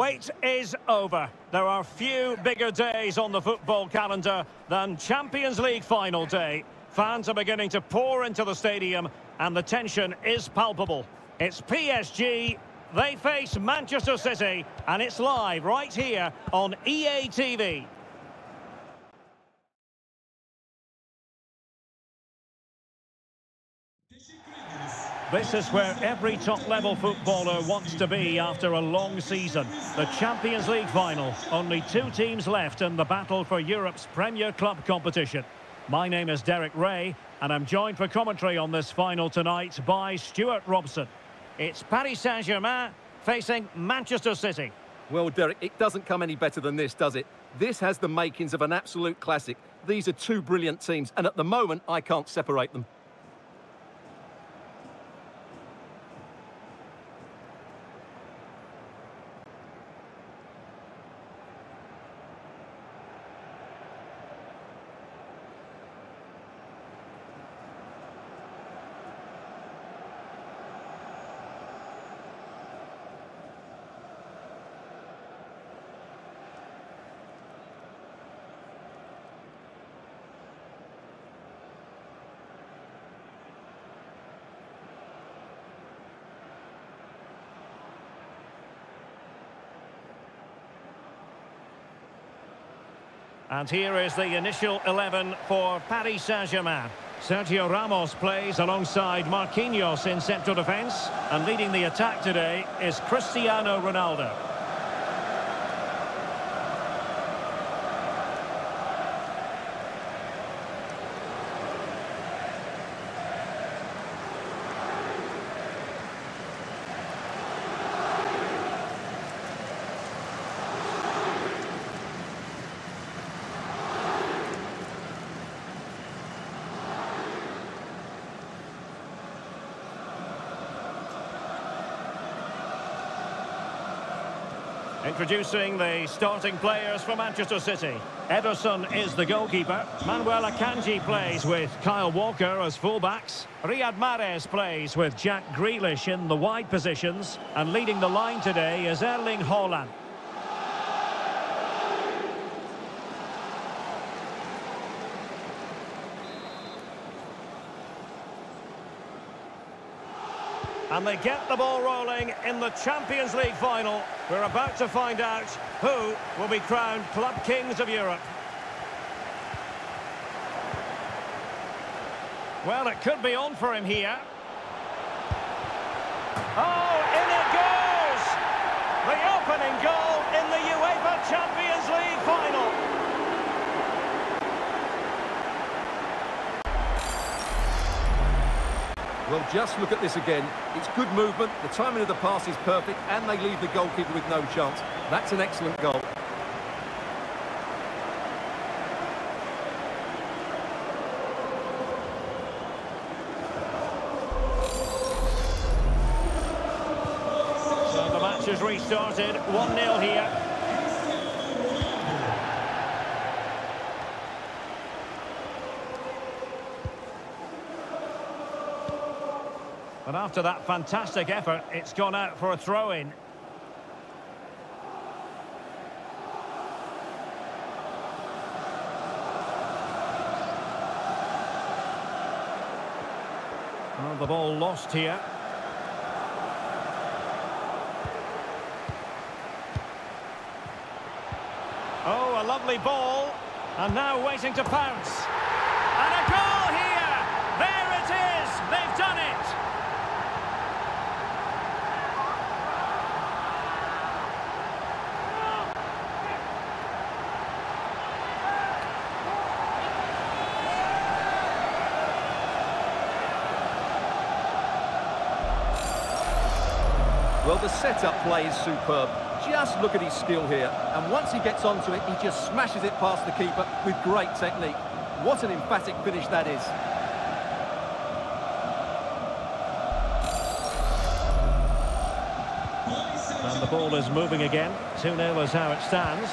wait is over. There are few bigger days on the football calendar than Champions League final day. Fans are beginning to pour into the stadium and the tension is palpable. It's PSG, they face Manchester City and it's live right here on EA TV. This is where every top-level footballer wants to be after a long season. The Champions League final. Only two teams left in the battle for Europe's Premier Club competition. My name is Derek Ray, and I'm joined for commentary on this final tonight by Stuart Robson. It's Paris Saint-Germain facing Manchester City. Well, Derek, it doesn't come any better than this, does it? This has the makings of an absolute classic. These are two brilliant teams, and at the moment, I can't separate them. And here is the initial 11 for Paris Saint-Germain. Sergio Ramos plays alongside Marquinhos in central defence. And leading the attack today is Cristiano Ronaldo. Introducing the starting players for Manchester City. Ederson is the goalkeeper. Manuel Akanji plays with Kyle Walker as fullbacks. Riyad Mahrez plays with Jack Grealish in the wide positions. And leading the line today is Erling Haaland. And they get the ball rolling in the Champions League final. We're about to find out who will be crowned Club Kings of Europe. Well, it could be on for him here. Oh, in it goes! The opening goal in the UEFA Champions League final. Well, just look at this again. It's good movement, the timing of the pass is perfect, and they leave the goalkeeper with no chance. That's an excellent goal. So the match has restarted, 1-0 here. And after that fantastic effort, it's gone out for a throw-in. Well, the ball lost here. Oh, a lovely ball. And now waiting to pounce. And a goal here! There it is! They've done it! Well, the setup play is superb. Just look at his skill here. And once he gets onto it, he just smashes it past the keeper with great technique. What an emphatic finish that is. And the ball is moving again. 2-0 is how it stands.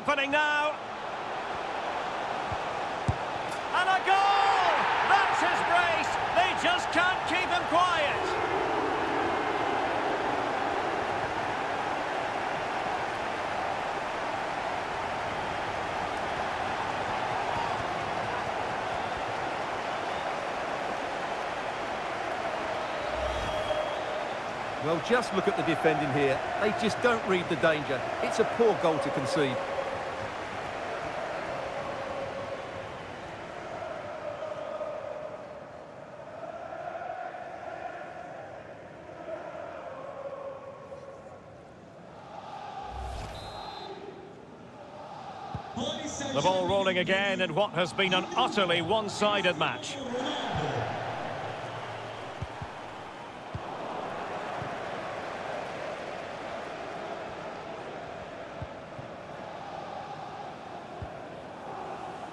Opening now. And a goal! That's his brace! They just can't keep him quiet! Well, just look at the defending here. They just don't read the danger. It's a poor goal to concede. Again in what has been an utterly one-sided match.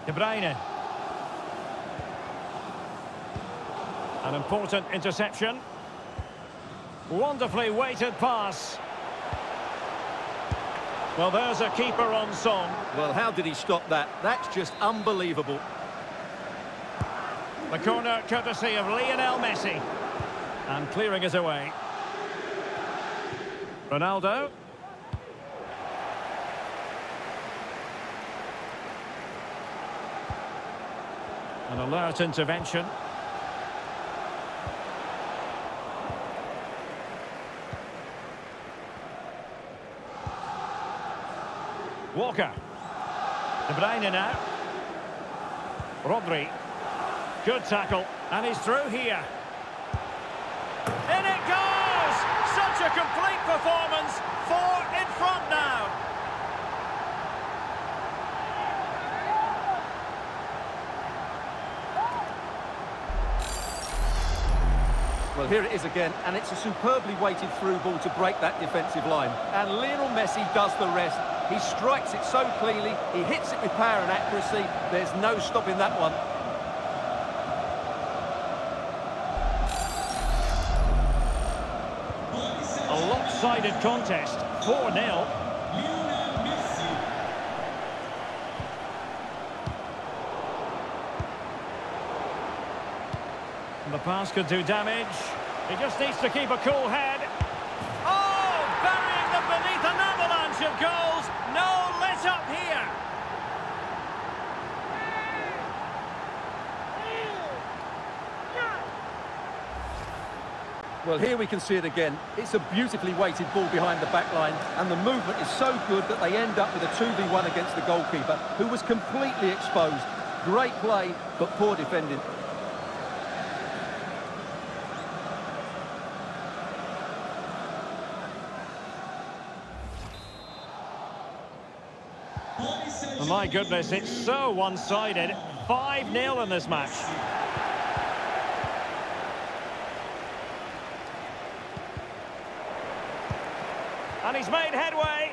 De Bruyne. An important interception. Wonderfully weighted pass. Well, there's a keeper on song. Well, how did he stop that? That's just unbelievable. The corner courtesy of Lionel Messi. And clearing is away. Ronaldo. An alert intervention. Walker. De Bruyne now. Rodri. Good tackle. And he's through here. In it goes! Such a complete performance. Four in front now. Well, here it is again, and it's a superbly weighted through ball to break that defensive line. And Lionel Messi does the rest. He strikes it so cleanly, he hits it with power and accuracy. There's no stopping that one. A lopsided contest. 4-0. The pass could do damage. He just needs to keep a cool head. Oh, burying them beneath an avalanche of goals. No let up here. Well, here we can see it again. It's a beautifully weighted ball behind the back line, and the movement is so good that they end up with a 2v1 against the goalkeeper, who was completely exposed. Great play, but poor defending. My goodness, it's so one-sided. 5-0 in this match. And he's made headway.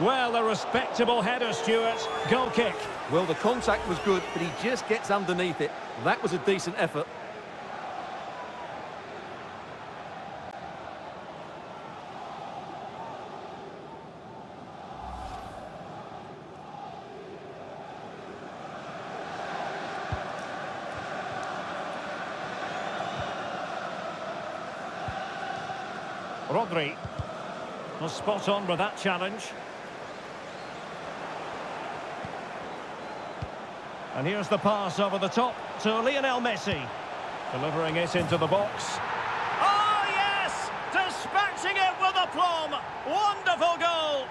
Well, a respectable header, Stuart. Goal kick. Well, the contact was good, but he just gets underneath it. That was a decent effort. Rodri. Was spot on with that challenge. And here's the pass over the top to Lionel Messi. Delivering it into the box. Oh, yes! Dispatching it with aplomb. Wonderful goal.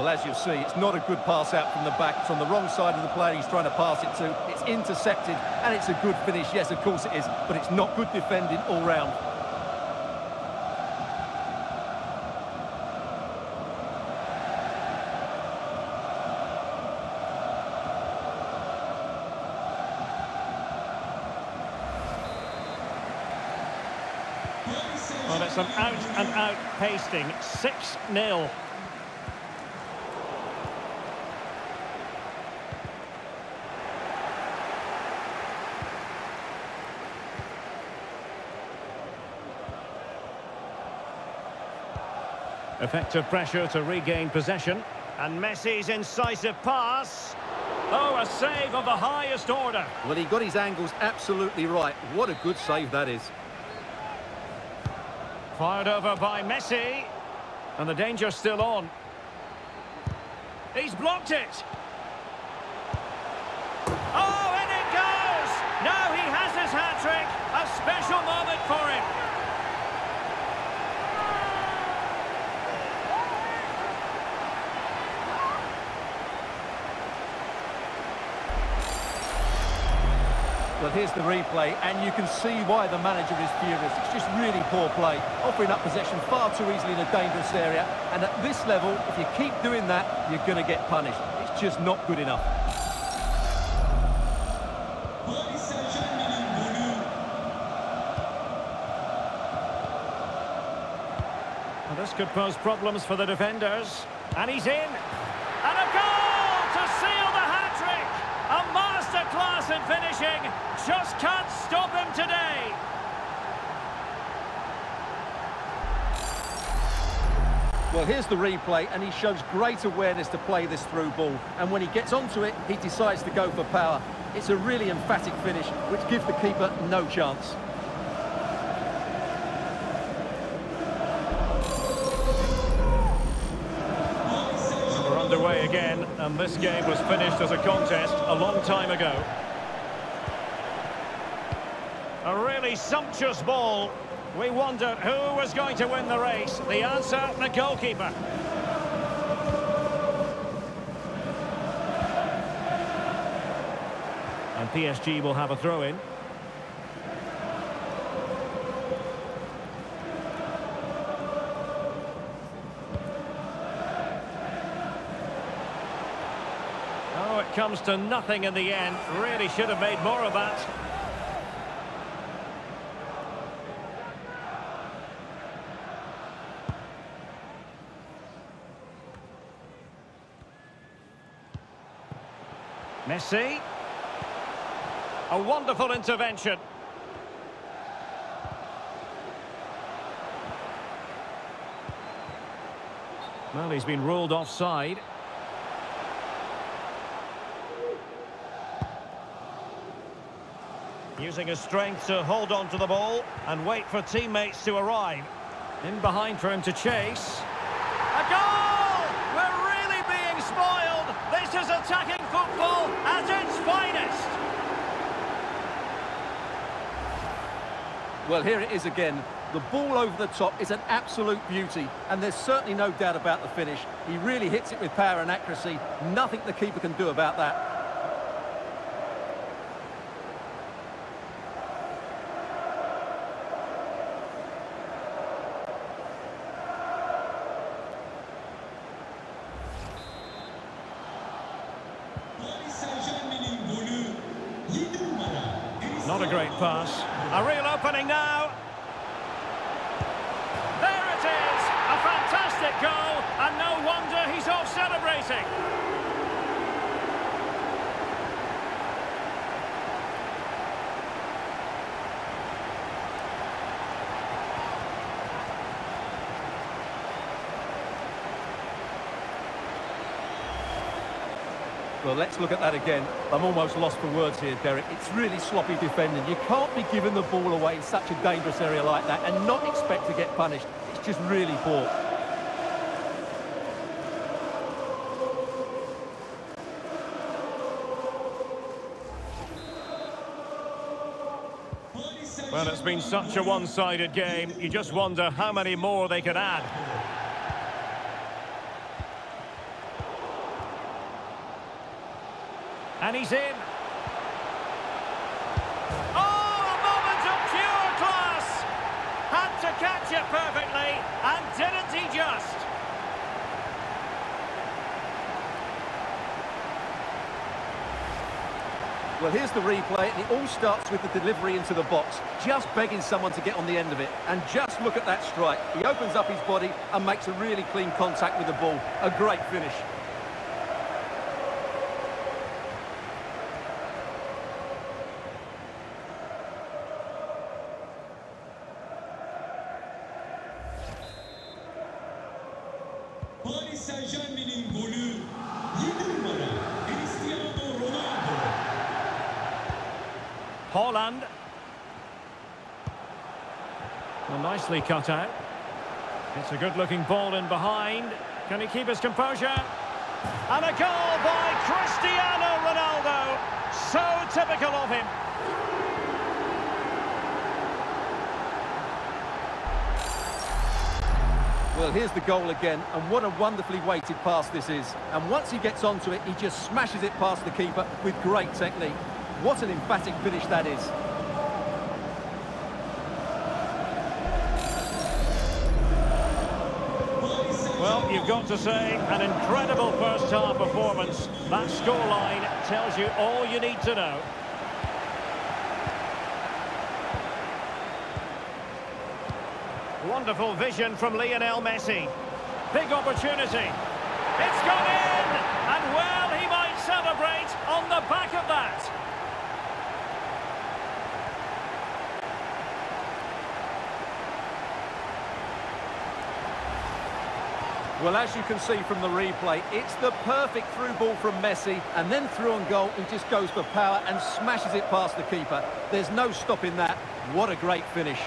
Well, as you see, it's not a good pass out from the back. It's on the wrong side of the player he's trying to pass it to. It's intercepted, and it's a good finish. Yes, of course it is, but it's not good defending all round. Well, it's an out-and-out pasting. 6-0. Effective pressure to regain possession. And Messi's incisive pass. Oh, a save of the highest order. Well, he got his angles absolutely right. What a good save that is. Fired over by Messi. And the danger's still on. He's blocked it. Oh, in it goes! Now he has his hat-trick. A special moment for him. Here's the replay, and you can see why the manager is furious. It's just really poor play, offering up possession far too easily in a dangerous area. And at this level, if you keep doing that, you're going to get punished. It's just not good enough. This could pose problems for the defenders. And he's in. And a goal to seal the hat-trick! A masterclass in finishing. Just can't stop him today. Well, here's the replay, and he shows great awareness to play this through ball. And when he gets onto it, he decides to go for power. It's a really emphatic finish, which gives the keeper no chance. We're underway again, and this game was finished as a contest a long time ago. A really sumptuous ball. We wondered who was going to win the race. The answer, the goalkeeper. And PSG will have a throw-in. Oh, it comes to nothing in the end. Really should have made more of that. Messi. A wonderful intervention. Well, he's been ruled offside. Using his strength to hold on to the ball and wait for teammates to arrive. In behind for him to chase. A goal! We're really being spoiled. This is attacking football at its finest. Well, here it is again. The ball over the top is an absolute beauty, and there's certainly no doubt about the finish. He really hits it with power and accuracy. Nothing the keeper can do about that. Not a great pass. A real opening now. There it is! A fantastic goal, and no wonder he's off celebrating. Let's look at that again. I'm almost lost for words here, Derek. It's really sloppy defending. You can't be giving the ball away in such a dangerous area like that and not expect to get punished. It's just really poor. Well, it's been such a one-sided game. You just wonder how many more they could add. And he's in. Oh, a moment of pure class! Had to catch it perfectly, and didn't he just? Well, here's the replay, and it all starts with the delivery into the box. Just begging someone to get on the end of it. And just look at that strike. He opens up his body and makes a really clean contact with the ball. A great finish. Haaland. Well, nicely cut out. It's a good-looking ball in behind. Can he keep his composure? And a goal by Cristiano Ronaldo. So typical of him. Well, here's the goal again, and what a wonderfully weighted pass this is. And once he gets onto it, he just smashes it past the keeper with great technique. What an emphatic finish that is. Well, you've got to say, an incredible first-half performance. That scoreline tells you all you need to know. Wonderful vision from Lionel Messi. Big opportunity. It's gone in! And well, he might celebrate on the back of that. Well, as you can see from the replay, it's the perfect through ball from Messi, and then through on goal, he just goes for power and smashes it past the keeper. There's no stopping that. What a great finish.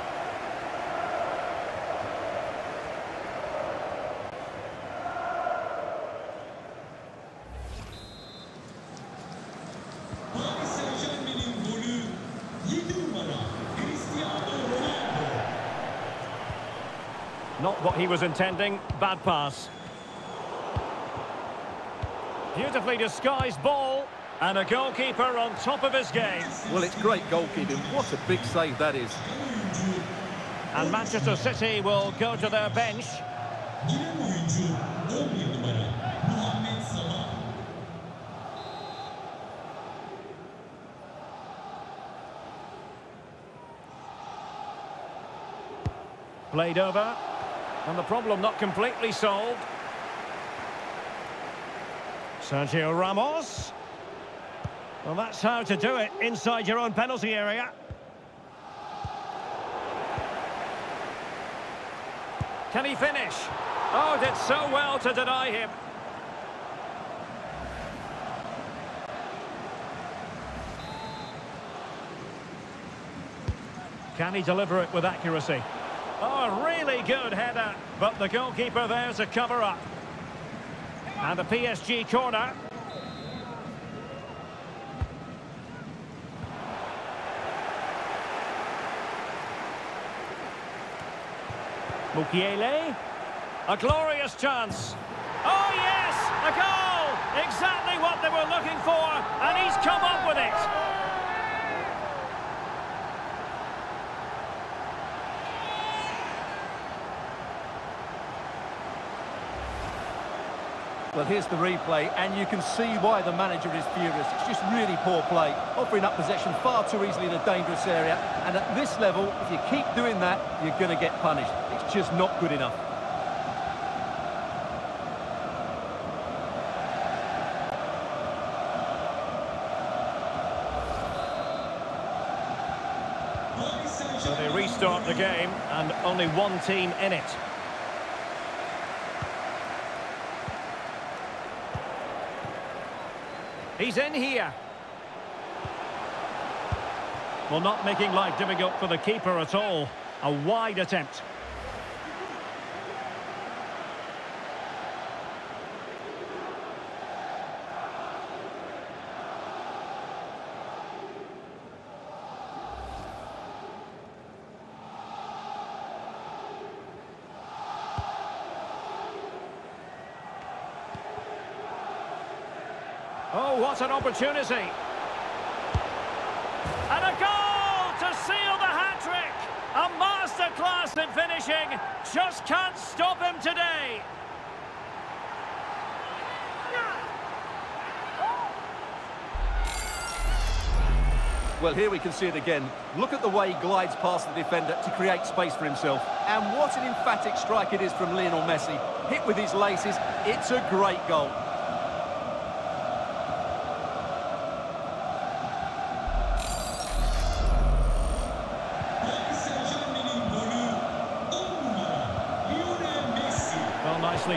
Not what he was intending. Bad pass. Beautifully disguised ball. And a goalkeeper on top of his game. Well, it's great goalkeeping. What a big save that is. And Manchester City will go to their bench. Played over. And the problem not completely solved. Sergio Ramos. Well, that's how to do it inside your own penalty area. Can he finish? Oh, did so well to deny him. Can he deliver it with accuracy? Oh, really good header, but the goalkeeper there's a cover-up. And the PSG corner. Mukiele. A glorious chance. Oh, yes! A goal! Exactly what they were looking for, and he's come up with it. Well, here's the replay, and you can see why the manager is furious. It's just really poor play, offering up possession far too easily in a dangerous area. And at this level, if you keep doing that, you're going to get punished. It's just not good enough. So they restart the game, and only one team in it. He's in here. Well, not making life difficult for the keeper at all. A wide attempt. Oh, what an opportunity. And a goal to seal the hat-trick. A masterclass in finishing. Just can't stop him today. Well, here we can see it again. Look at the way he glides past the defender to create space for himself. And what an emphatic strike it is from Lionel Messi. Hit with his laces, it's a great goal.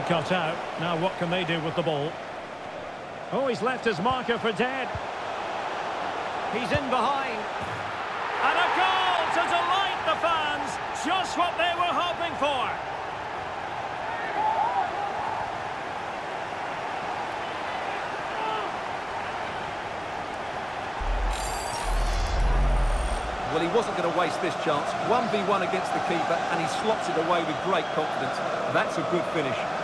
Cut out. Now what can they do with the ball? Oh, he's left his marker for dead. He's in behind. And a goal to delight the fans. Just what they were hoping for. Well, he wasn't going to waste this chance. 1v1 against the keeper, and he slots it away with great confidence. That's a good finish.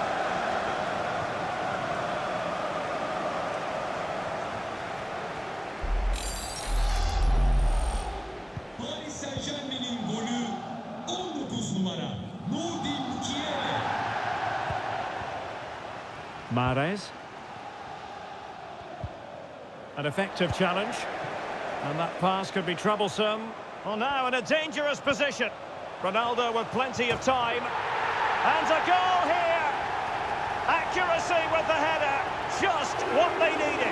Effective challenge. And that pass could be troublesome. Well, now in a dangerous position. Ronaldo with plenty of time. And a goal here. Accuracy with the header. Just what they needed.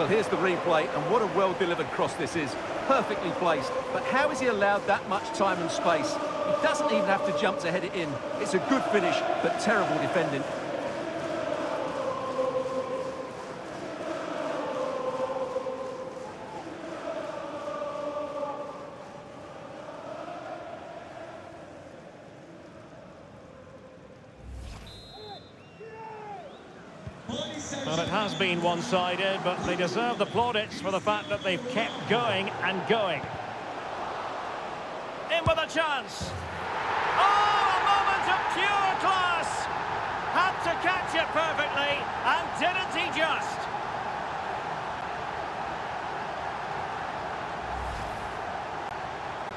Well, here's the replay, and what a well-delivered cross this is. Perfectly placed. But how is he allowed that much time and space? He doesn't even have to jump to head it in. It's a good finish, but terrible defending. One-sided, but they deserve the plaudits for the fact that they've kept going and going. In with a chance. Oh, a moment of pure class. Had to catch it perfectly, and didn't he just?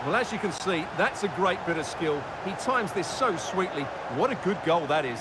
Well, as you can see, that's a great bit of skill. He times this so sweetly. What a good goal that is.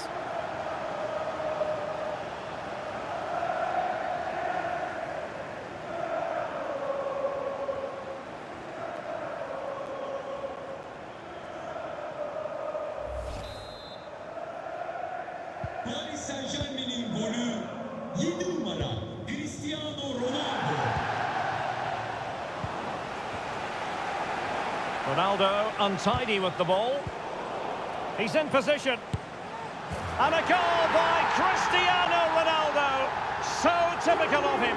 Untidy with the ball. He's in position. And a goal by Cristiano Ronaldo. So typical of him.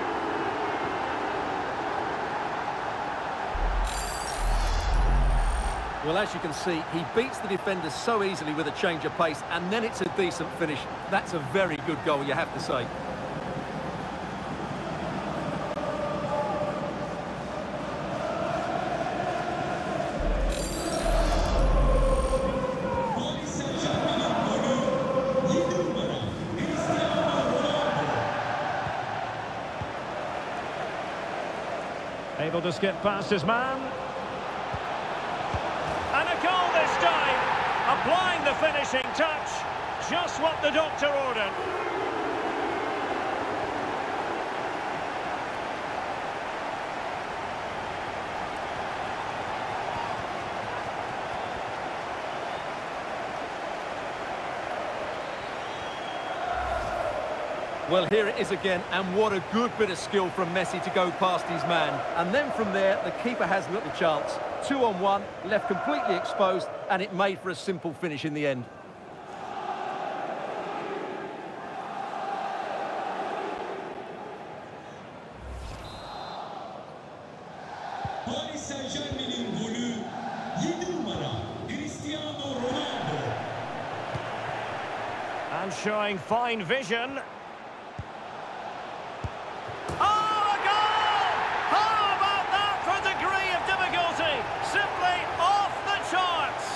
Well, as you can see, he beats the defender so easily with a change of pace, and then it's a decent finish. That's a very good goal, you have to say. Paris Saint-Germain'in golü 7 numara Cristiano Ronaldo. Skip past his man. And a goal this time. Applying the finishing touch. Just what the doctor ordered. Well, here it is again, and what a good bit of skill from Messi to go past his man. And then from there, the keeper has little chance. Two on one, left completely exposed, and it made for a simple finish in the end. Paris Saint-Germain'in golü 7 numara Cristiano Ronaldo. And showing fine vision. Oh, a goal! How about that for degree of difficulty? Simply off the charts.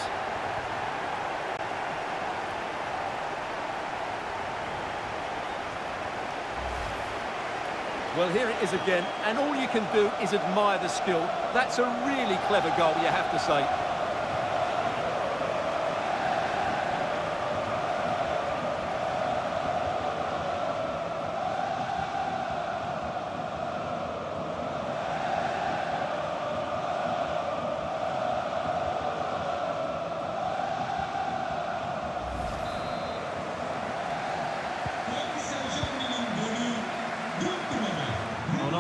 Well, here it is again, and all you can do is admire the skill. That's a really clever goal, you have to say.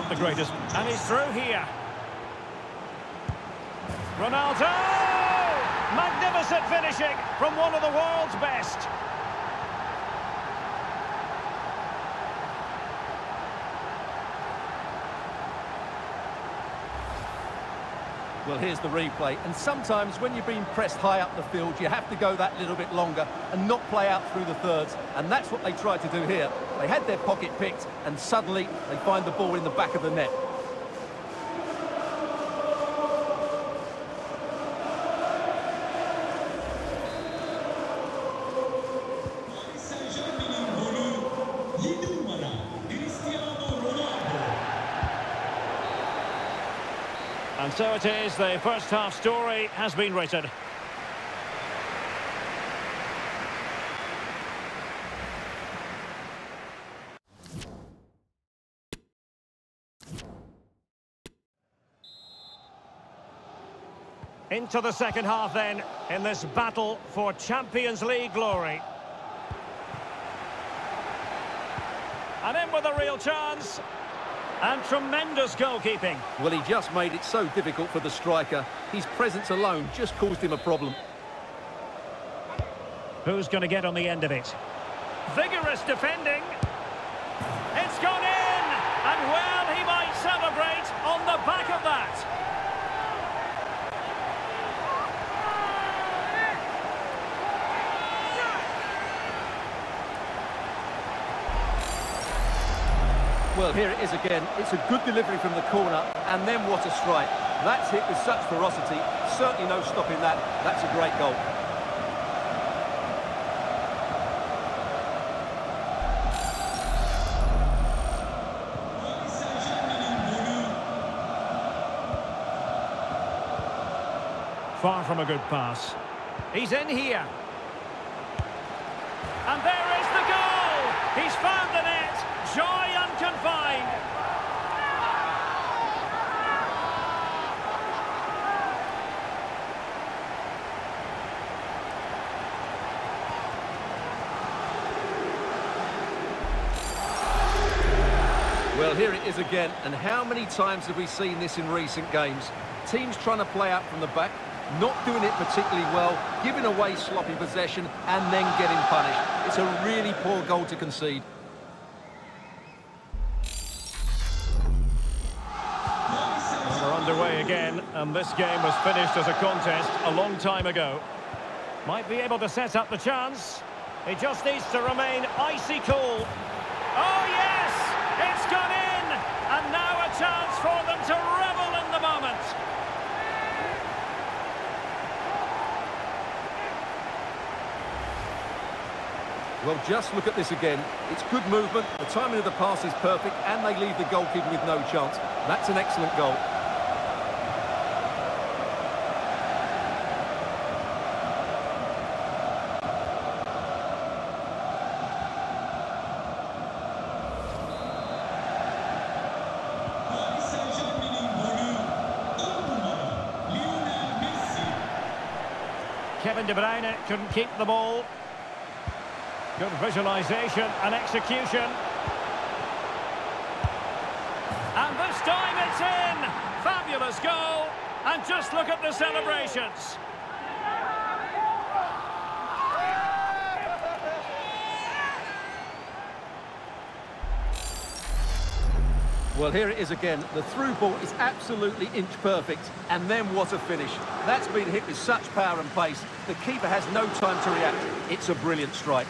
The greatest. And he's through here. Ronaldo! Magnificent finishing from one of the world's best. Well, here's the replay. And sometimes when you're being pressed high up the field, you have to go that little bit longer and not play out through the thirds. And that's what they tried to do here. They had their pocket picked, and suddenly they find the ball in the back of the net. Paris Saint-Germain'in golü 7 numara Cristiano Ronaldo. And so it is, the first half story has been written. Into the second half then, in this battle for Champions League glory. And in with a real chance. And tremendous goalkeeping. Well, he just made it so difficult for the striker. His presence alone just caused him a problem. Who's going to get on the end of it? Vigorous defending. It's gone in! And well, he might celebrate on the back of that. Well, here it is again. It's a good delivery from the corner, and then what a strike. That's hit with such ferocity. Certainly no stopping that. That's a great goal. Far from a good pass. He's in here. And there is the goal! He's found the net. Joy unconfined. Well, here it is again, and how many times have we seen this in recent games? Teams trying to play out from the back, not doing it particularly well, giving away sloppy possession, and then getting punished. It's a really poor goal to concede. We're underway again, and this game was finished as a contest a long time ago. Might be able to set up the chance. He just needs to remain icy cool. Oh, yes! It's gone in! And now a chance for them to revel in the moment. Well, just look at this again. It's good movement, the timing of the pass is perfect, and they leave the goalkeeper with no chance. That's an excellent goal. Paris Saint-Germain'in golü 10 numara Lionel Messi. Kevin De Bruyne couldn't keep the ball. Good visualisation and execution. And this time it's in! Fabulous goal! And just look at the celebrations. Well, here it is again. The through ball is absolutely inch perfect. And then what a finish. That's been hit with such power and pace. The keeper has no time to react. It's a brilliant strike.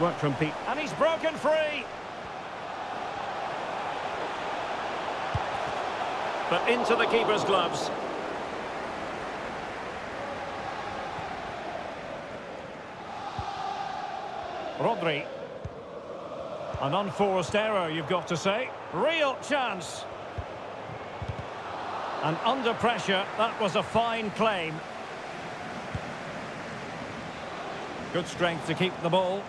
Work from Pete. And he's broken free. But into the keeper's gloves. Rodri. An unforced error, you've got to say. Real chance. And under pressure, that was a fine claim. Good strength to keep the ball.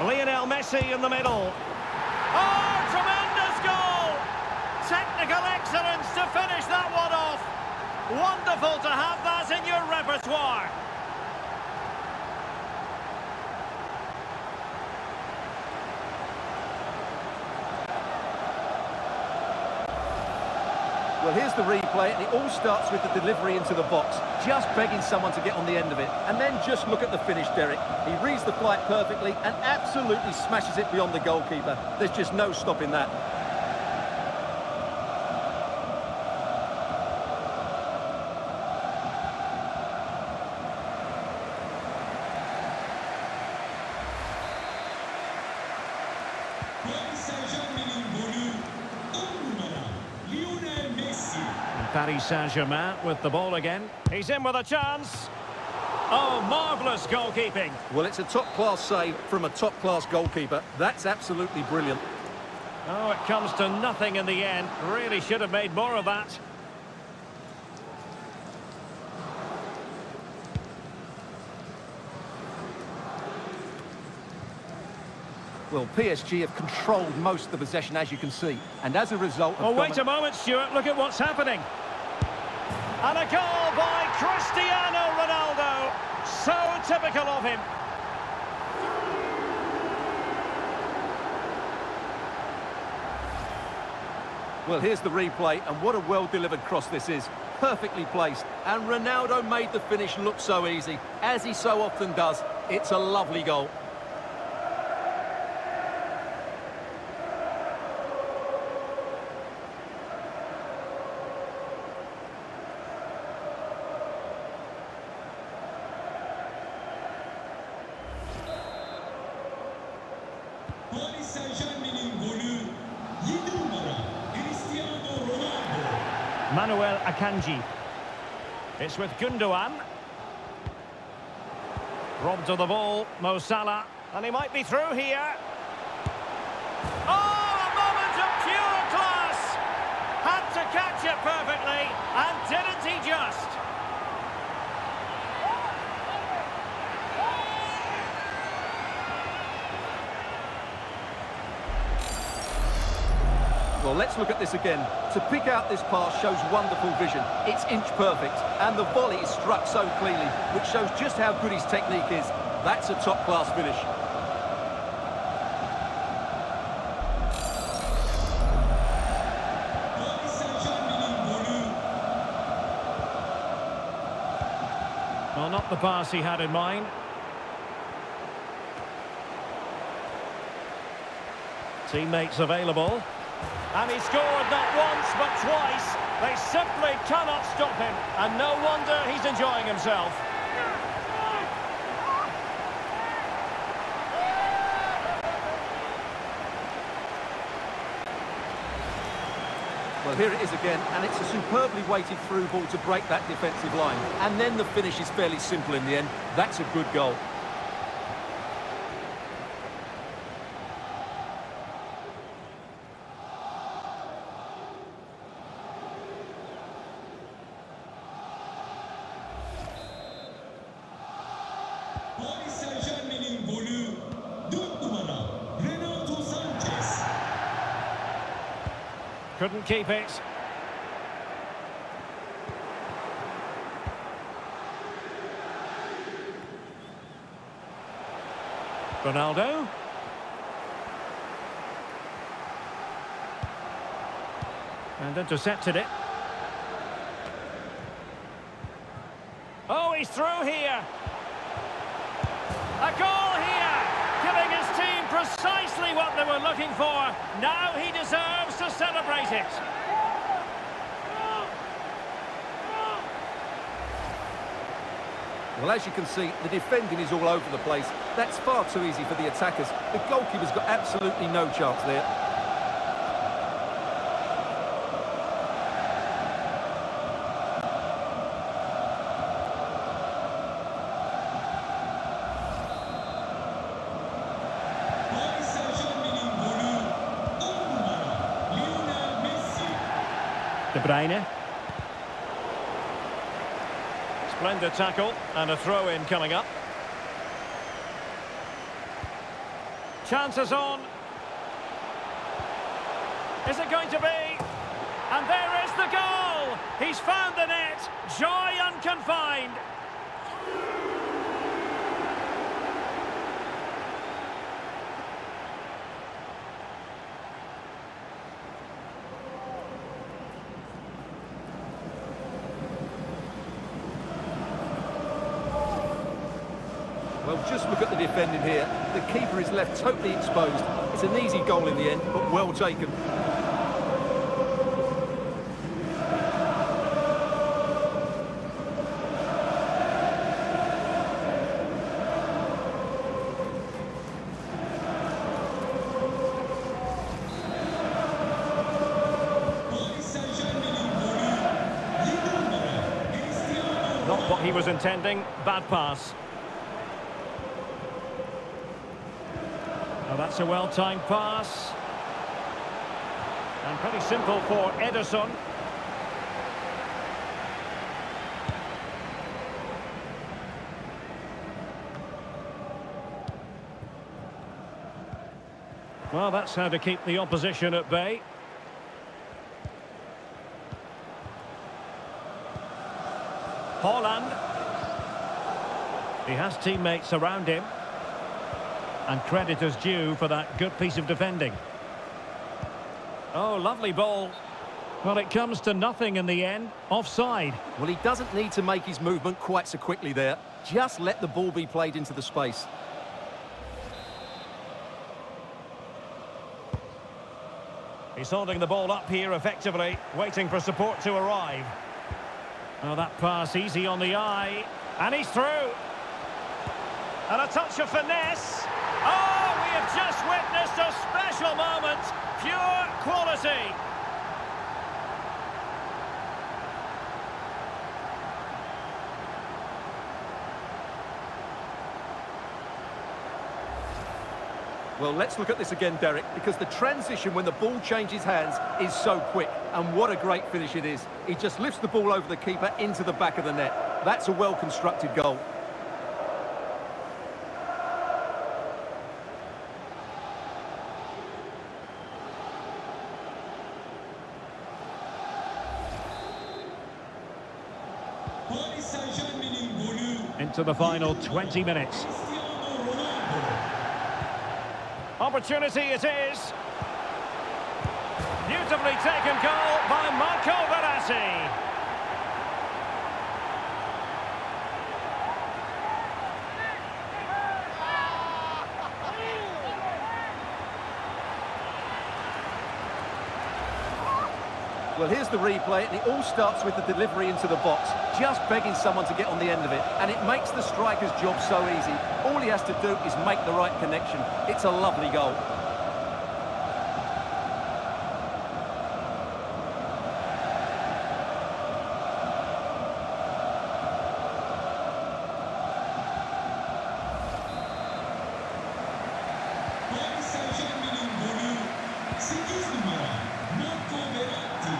Lionel Messi in the middle. Oh, tremendous goal! Technical excellence to finish that one off. Wonderful to have that in your repertoire. Well, here's the replay, and it all starts with the delivery into the box, just begging someone to get on the end of it. And then just look at the finish, Derek. He reads the flight perfectly and absolutely smashes it beyond the goalkeeper. There's just no stopping that. Paris Saint-Germain'in golü 10 numara Lionel Messi. Paris Saint-Germain with the ball again. He's in with a chance. Oh, marvellous goalkeeping. Well, it's a top-class save from a top-class goalkeeper. That's absolutely brilliant. Oh, it comes to nothing in the end. Really should have made more of that. Well, PSG have controlled most of the possession, as you can see. And as a result... Oh, wait a moment, Stuart. Look at what's happening. And a goal by Cristiano Ronaldo. So typical of him. Well, here's the replay, and what a well-delivered cross this is. Perfectly placed. And Ronaldo made the finish look so easy, as he so often does. It's a lovely goal. Paris Saint-Germain'in golü 7 numara Cristiano Ronaldo. Manuel Akanji. It's with Gundogan. Robbed of the ball, Mo Salah. And he might be through here. Oh, a moment of pure class! Had to catch it perfectly, and didn't he just? Well, let's look at this again. To pick out this pass shows wonderful vision. It's inch perfect, and the volley is struck so cleanly, which shows just how good his technique is. That's a top-class finish. Well, not the pass he had in mind. Teammates available. And he scored not once, but twice. They simply cannot stop him. And no wonder he's enjoying himself. Well, here it is again, and it's a superbly weighted through ball to break that defensive line. And then the finish is fairly simple in the end. That's a good goal. Keep it. Ronaldo. And intercepted it. Oh, he's through here. Precisely what they were looking for. Now he deserves to celebrate it. Well, as you can see, the defending is all over the place. That's far too easy for the attackers. The goalkeeper's got absolutely no chance there. Paris Saint-Germain'in golü 10 numara Lionel Messi. Splendid tackle and a throw-in coming up. Chances on. Is it going to be? And there is the goal! He's found the net, joy find. Well, just look at the defending here. The keeper is left totally exposed. It's an easy goal in the end, but well taken. Paris Saint-Germain'in golü 7 numara Cristiano Not what he was intending. Bad pass. That's a well-timed pass. And pretty simple for Ederson. Well, that's how to keep the opposition at bay. Haaland. He has teammates around him. And credit is due for that good piece of defending. Oh, lovely ball. Well, it comes to nothing in the end. Offside. Well, he doesn't need to make his movement quite so quickly there. Just let the ball be played into the space. He's holding the ball up here effectively, waiting for support to arrive. Oh, that pass easy on the eye. And he's through. And a touch of finesse. Oh, we have just witnessed a special moment. Pure quality. Well, let's look at this again, Derek, because the transition when the ball changes hands is so quick. And what a great finish it is. He just lifts the ball over the keeper into the back of the net. That's a well-constructed goal. Into the final 20 minutes. Opportunity it is. Beautifully taken goal by Marco Verratti. Well, here's the replay, and it all starts with the delivery into the box, just begging someone to get on the end of it, and it makes the striker's job so easy. All he has to do is make the right connection. It's a lovely goal. Paris Saint-Germain'in golü 8 numara Marco Verratti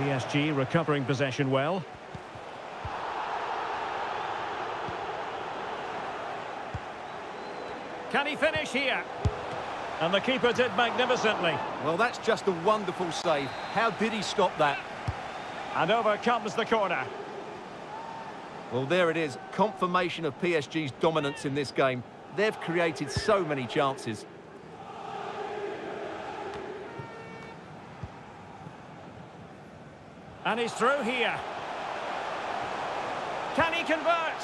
PSG recovering possession well. Can he finish here? And the keeper did magnificently. Well, that's just a wonderful save. How did he stop that? And over comes the corner. Well, there it is. Confirmation of PSG's dominance in this game. They've created so many chances. And he's through here. Can he convert?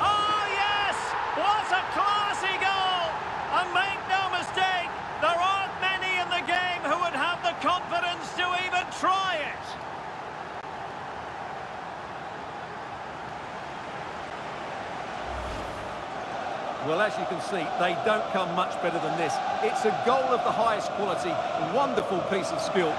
Oh, yes! What a classy goal! And make no mistake, there aren't many in the game who would have the confidence to even try it. Well, as you can see, they don't come much better than this. It's a goal of the highest quality. Wonderful piece of skill.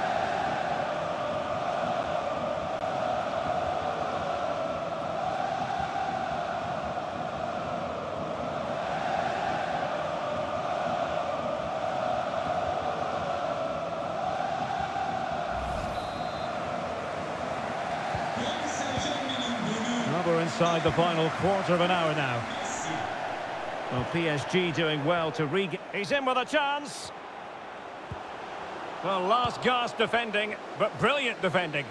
Inside the final quarter of an hour now. Well, PSG doing well to regain... He's in with a chance. Well, last gasp defending, but brilliant defending.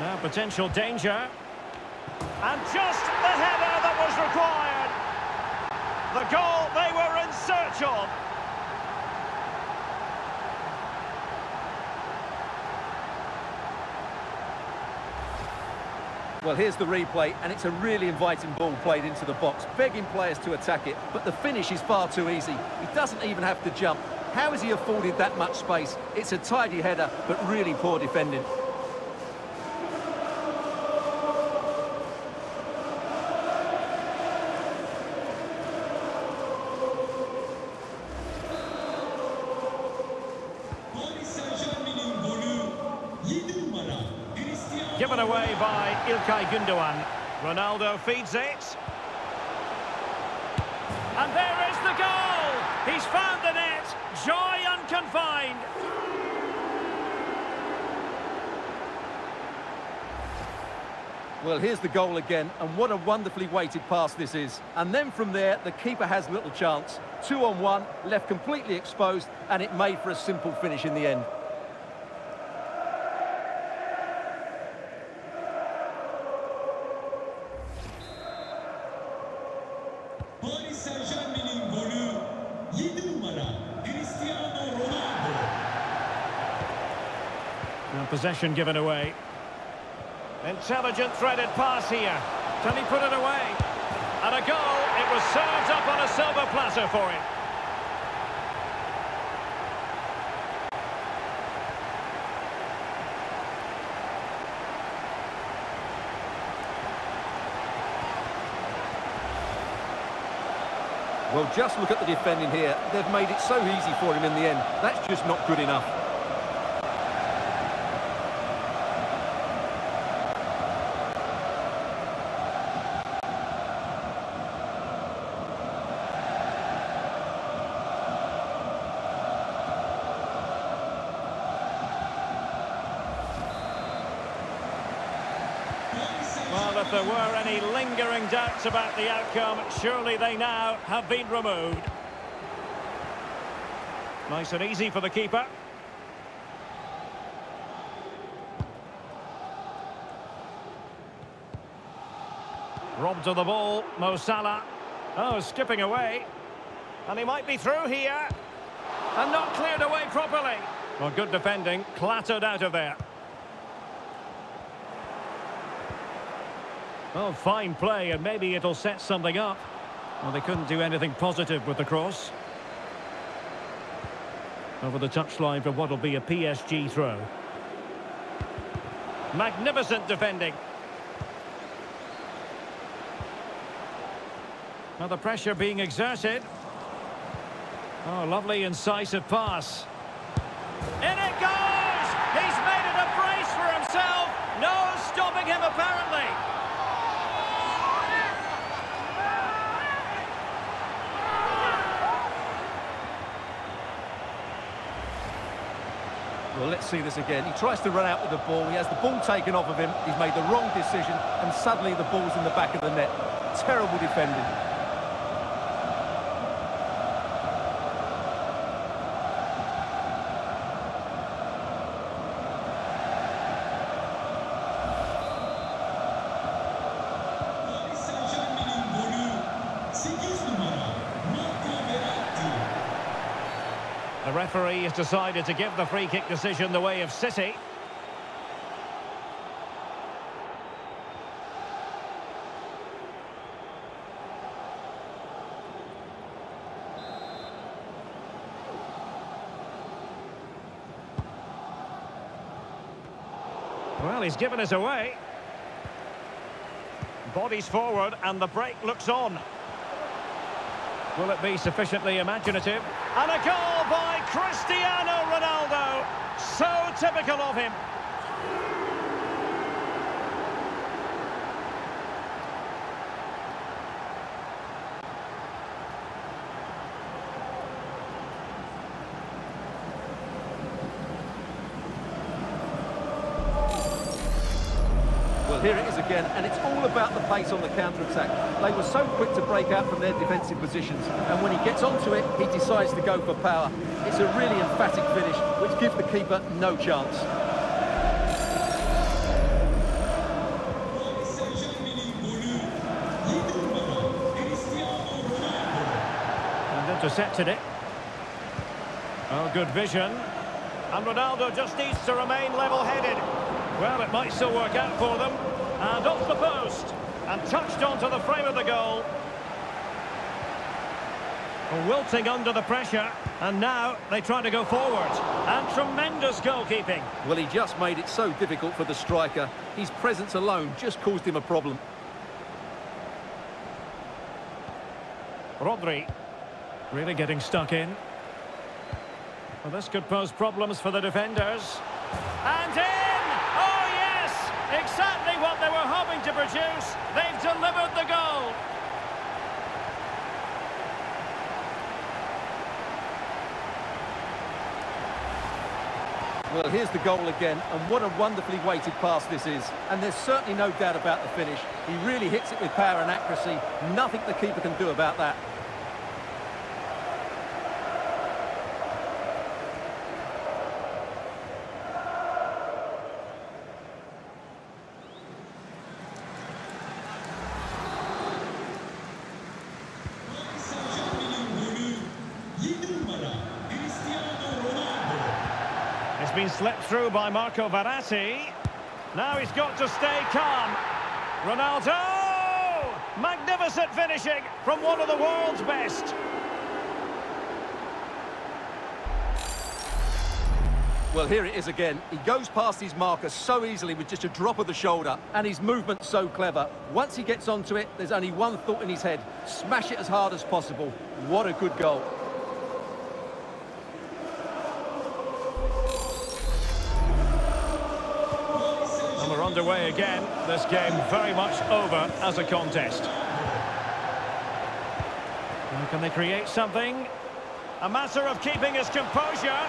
Now potential danger. And just the header that was required. The goal they were in search of. Well, here's the replay, and it's a really inviting ball played into the box, begging players to attack it, but the finish is far too easy. He doesn't even have to jump. How is he afforded that much space? It's a tidy header, but really poor defending. Given away by Ilkay Gundogan. Ronaldo feeds it. And there is the goal! He's found the net. Joy unconfined. Well, here's the goal again, and what a wonderfully weighted pass this is. And then from there, the keeper has little chance. Two on one, left completely exposed, and it made for a simple finish in the end. Paris Saint-Germain'in golü 7 numara Cristiano Ronaldo Now possession given away. Intelligent threaded pass here. Can he put it away? And a goal. It was served up on a silver platter for him. Well, just look at the defending here. They've made it so easy for him in the end. That's just not good enough. If there were any lingering doubts about the outcome, surely they now have been removed. Nice and easy for the keeper. Robbed of the ball, Mo Salah. Oh, skipping away. And he might be through here. And not cleared away properly. Well, good defending, clattered out of there. Oh, fine play, and maybe it'll set something up. Well, they couldn't do anything positive with the cross. Over the touchline for what will be a PSG throw. Magnificent defending. Now the pressure being exerted. Oh, lovely incisive pass. In it goes! He's made it a brace for himself. No stopping him apparently. Well, let's see this again. He tries to run out with the ball. He has the ball taken off of him. He's made the wrong decision, and suddenly the ball's in the back of the net. Terrible defending. Paris Saint-Germain'in golü 8 numara Marco Verratti The referee has decided to give the free kick decision the way of City. Well, he's given us away. Bodies forward and the break looks on. Will it be sufficiently imaginative? And a goal by Cristiano Ronaldo. So typical of him. again, and it's all about the pace on the counter-attack. They were so quick to break out from their defensive positions, and when he gets onto it, he decides to go for power. It's a really emphatic finish, which gives the keeper no chance. And intercepted it. Well, good vision. And Ronaldo just needs to remain level-headed. Well, it might still work out for them. And off the post. And touched onto the frame of the goal. Wilting under the pressure. And now they try to go forward. And tremendous goalkeeping. Well, he just made it so difficult for the striker. His presence alone just caused him a problem. Rodri. Really getting stuck in. Well, this could pose problems for the defenders. And in! Exactly what they were hoping to produce. They've delivered the goal. Well, here's the goal again, and what a wonderfully weighted pass this is. And there's certainly no doubt about the finish. He really hits it with power and accuracy. Nothing the keeper can do about that. It's been slipped through by Marco Verratti. Now he's got to stay calm. Ronaldo! Magnificent finishing from one of the world's best. Well, here it is again. He goes past his marker so easily with just a drop of the shoulder, and his movement so clever. Once he gets onto it, there's only one thought in his head. Smash it as hard as possible. What a good goal. Underway again. This game very much over as a contest. Now can they create something? A matter of keeping his composure.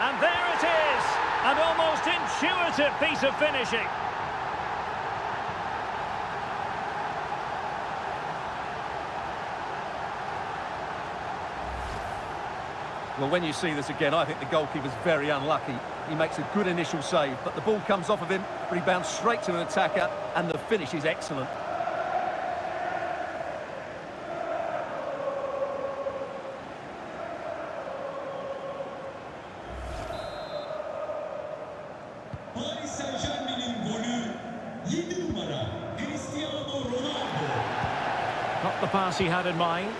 And there it is. An almost intuitive piece of finishing. Well, when you see this again, I think the goalkeeper's very unlucky. He makes a good initial save, but the ball comes off of him, but he rebounds straight to an attacker, and the finish is excellent. Paris Saint-Germain'in golü 7 numara Cristiano Ronaldo. Not the pass he had in mind.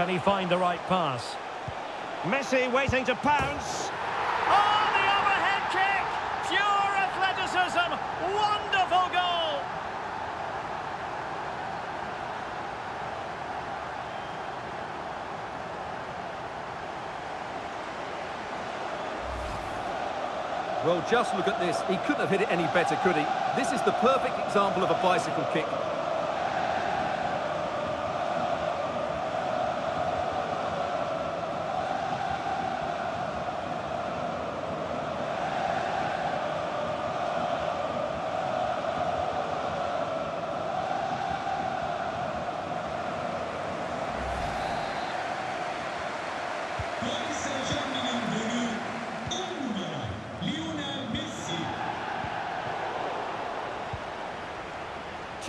Can he find the right pass? Messi waiting to pounce. Oh, the overhead kick! Pure athleticism! Wonderful goal! Well, just look at this. He couldn't have hit it any better, could he? This is the perfect example of a bicycle kick.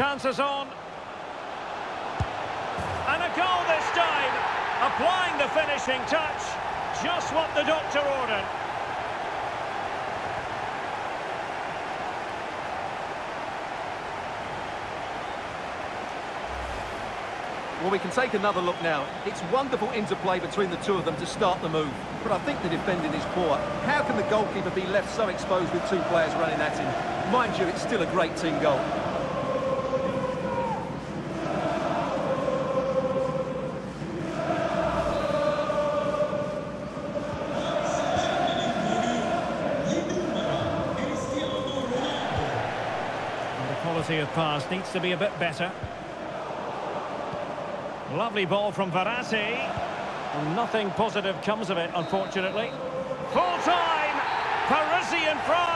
Chances on. And a goal this time. Applying the finishing touch. Just what the doctor ordered. Well, we can take another look now. It's wonderful interplay between the two of them to start the move. But I think the defending is poor. How can the goalkeeper be left so exposed with two players running at him? Mind you, it's still a great team goal. Paris Saint-Germain'in golü 7 numara Cristiano Ronaldo. And the of pass needs to be a bit better. Lovely ball from Verratti. Nothing positive comes of it, unfortunately. Full time! Parisian France!